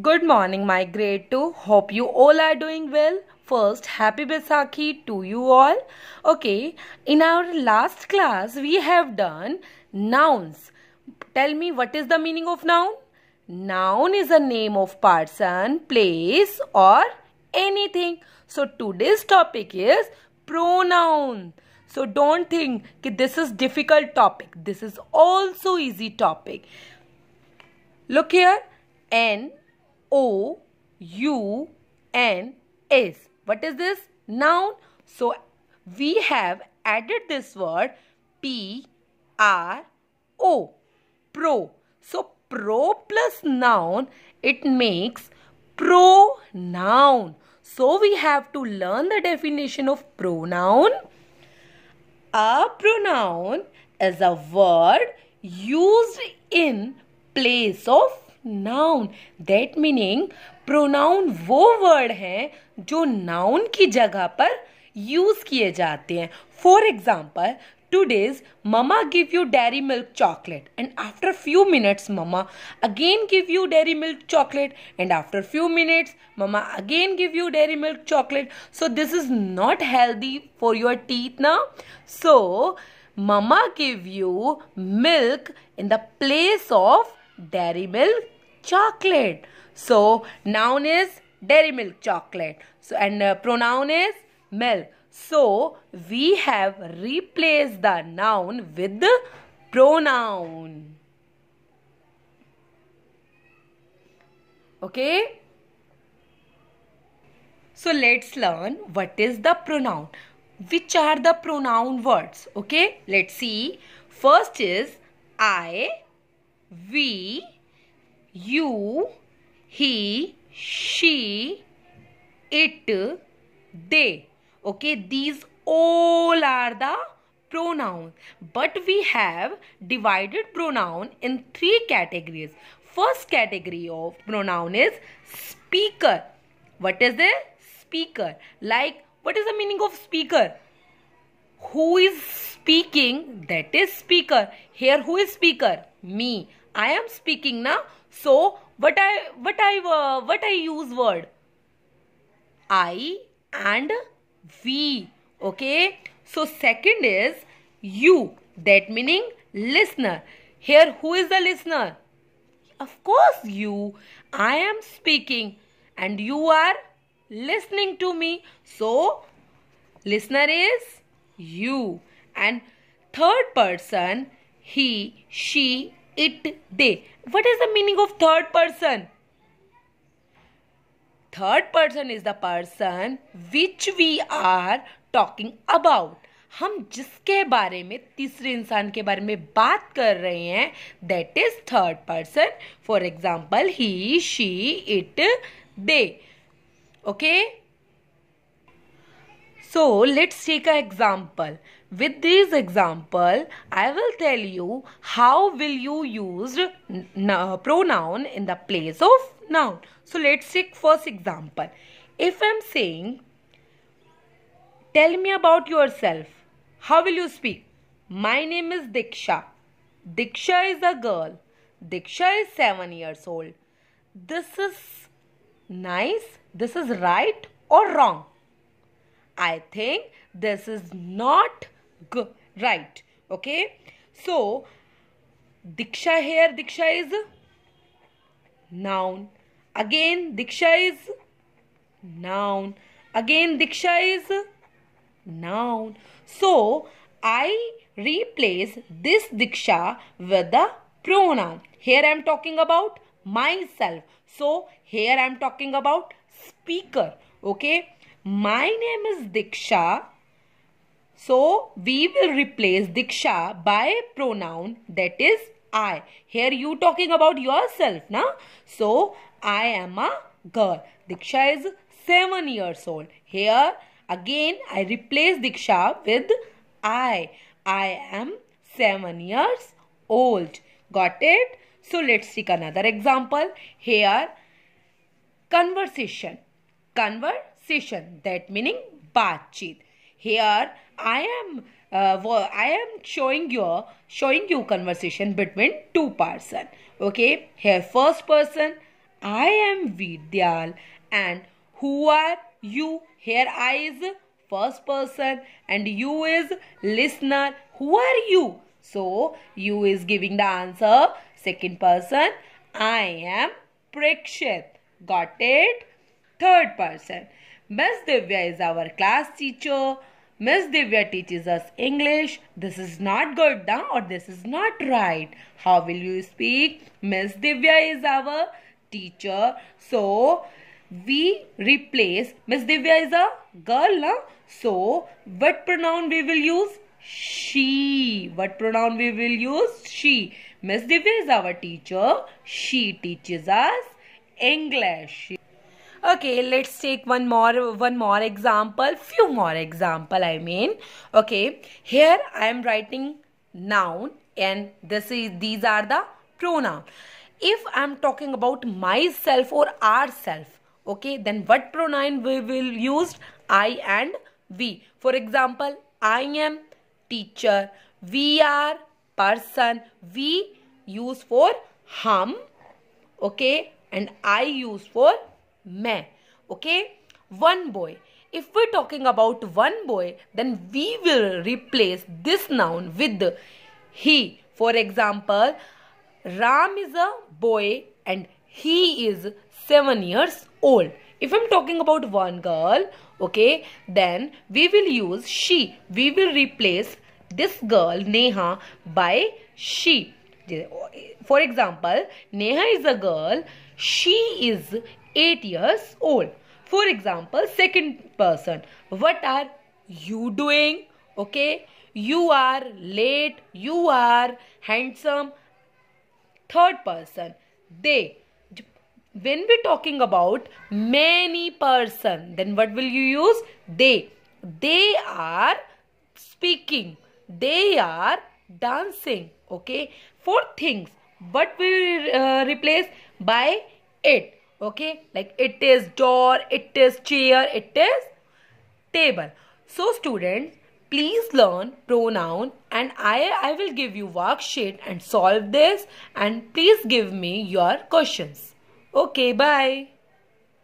Good morning, my grade 2. Hope you all are doing well. First, happy Baisakhi to you all. Okay, in our last class, we have done nouns. Tell me what is the meaning of noun? Noun is a name of person, place, or anything. So, today's topic is pronoun. So, don't think that this is difficult topic. This is also easy topic. Look here. N O U N S. What is this? Noun. So we have added this word P R O. Pro. So pro plus noun it makes pronoun. So we have to learn the definition of pronoun. A pronoun is a word used in place of noun that meaning pronoun वो word हैं जो noun की जगह पर use किए जाते हैं. For example today's mama give you Dairy Milk chocolate and after few minutes mama again give you Dairy Milk chocolate and after few minutes mama again give you Dairy Milk chocolate so this is not healthy for your teeth ना so mama give you milk in the place of Dairy Milk chocolate. So noun is dairy milk chocolate. So and uh, pronoun is milk. So we have replaced the noun with the pronoun. Okay. So let's learn what is the pronoun. Which are the pronoun words? Okay. Let's see. First is I, we, you, he, she, it, they. Okay, these all are the pronouns. But we have divided pronoun in three categories. First category of pronoun is speaker. What is the speaker? Like, what is the meaning of speaker? Who is speaking? That is speaker. Here, who is speaker? Me. I am speaking now. So what I what I uh, what I use word I and we. Okay. So second is you. That meaning listener. Here who is the listener? Of course you. I am speaking and you are listening to me. So listener is you. And third person he, she, it, they. What is the meaning of third person? Third person is the person which we are talking about. हम जिसके बारे में तीसरे इंसान के बारे में बात कर रहे हैं that is third person for example he she it they okay So let's take an example. With this example, I will tell you how will you use uh, pronoun in the place of noun. So let's take first example. If I'm saying, tell me about yourself. How will you speak? My name is Diksha. Diksha is a girl. Diksha is 7 years old. This is nice. This is right or wrong i think this is not G, right. Okay. So, Diksha here, Diksha is noun. Again, Diksha is noun. Again, Diksha is noun. So, I replace this Diksha with the pronoun. Here I am talking about myself. So, here I am talking about speaker. Okay. My name is Diksha so we will replace Diksha by pronoun that is I. Here you talking about yourself now. So I am a girl. Diksha is 7 years old. Here again I replace Diksha with I. I am 7 years old. Got it? So let's take another example. Here conversation that meaning Batchit. Here I am uh, I am showing you showing you conversation between two person. Okay, here first person I am Vidyal and who are you? Here I is first person and you is listener. Who are you? So you is giving the answer second person. I am Prakshit. Got it? Third person. Miss Divya is our class teacher. Miss Divya teaches us English. This is not good now or this is not right. How will you speak? Miss Divya is our teacher. So, we replace Miss Divya is a girl, na? So, what pronoun we will use? She. What pronoun we will use? She. Miss Divya is our teacher. She teaches us English. Okay, let's take one more one more example. Few more example. I mean, okay. Here I am writing noun, and this is these are the pronoun. If I am talking about myself or ourself, okay then what pronoun we will use i and we for example i am teacher we are person we use for hum okay and i use for me okay one boy if we're talking about one boy then we will replace this noun with he for example ram is a boy and he is 7 years old. If I'm talking about one girl, okay, then we will use she. We will replace this girl, Neha, by she. For example, Neha is a girl. She is 8 years old. For example, second person. What are you doing? Okay. You are late. You are handsome. Third person. They when we're talking about many person then what will you use they they are speaking they are dancing okay four things what we uh, replace by it okay? Like it is door it is chair it is table. So students please learn pronoun and i i will give you worksheet and solve this and please give me your questions. Okay, bye.